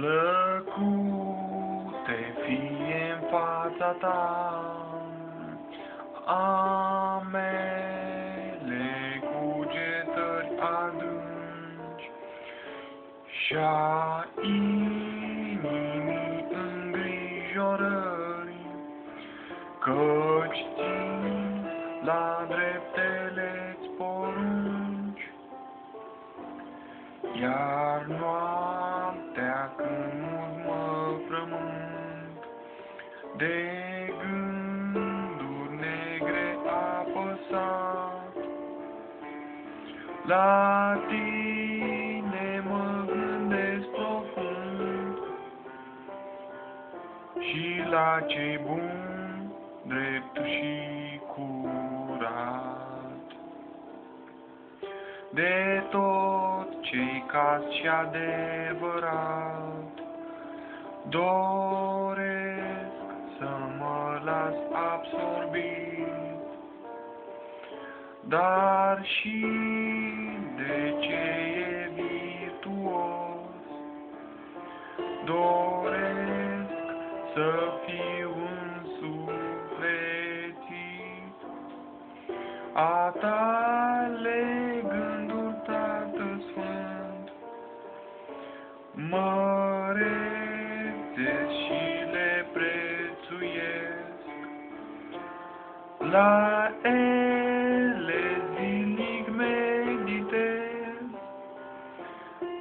Plăcute fie în fața ta. Amele cugetări adânci și-a inimii îngrijorări, căci țin la dreptele-ți porunci, iar noaptea de gânduri negre apăsat, la tine mă gândesc profund și la cei buni, drept și curat. De tot ce-i caz și adevărat, doresc dar și de ce e virtuos, doresc să fiu însuflețit a tale gânduri, Tată Sfânt, mă rețesc și le prețuiesc, la ele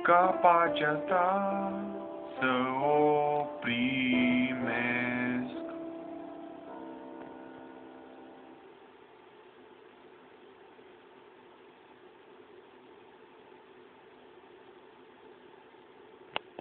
Capa de so please.